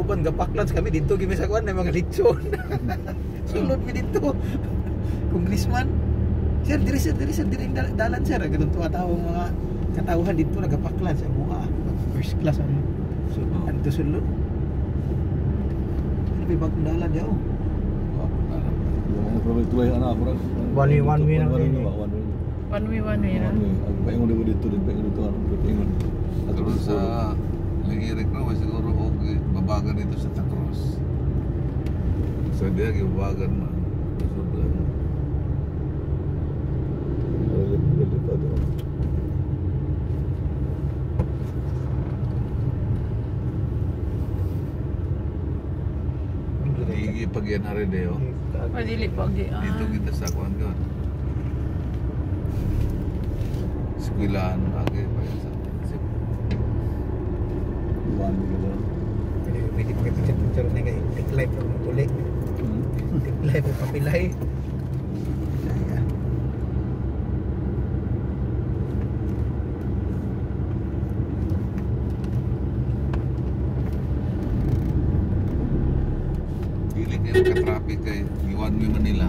uban gapaklans kami dito gimi sa kuan na mga lechon. Sulod mi dito. Congressman. Sir, diri sir, diri sir, diri dalan sir. Ganun tuwa tao mga katauhan dito nagapaklan sa mga first class ang so, Oh. ano to sulod. Ano ba bagong dalan oh? rin. One way, one way lang One way din? One way. One way, one way way. Ang paingon dito, paingon dito. At sa babagan dito sa Tacros. So dia gibabagan man. Digi pag yan hari deo. Madili pag di. ah. Dito kita sa kuan kan. Sekwilahan lagi pa yan sa Life ng papilay. Saya. Dili kayo ka-traffic kay Iwan mi Manila.